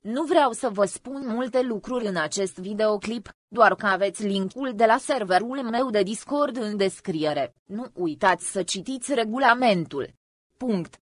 Nu vreau să vă spun multe lucruri în acest videoclip, doar că aveți linkul de la serverul meu de Discord în descriere. Nu uitați să citiți regulamentul. Punct.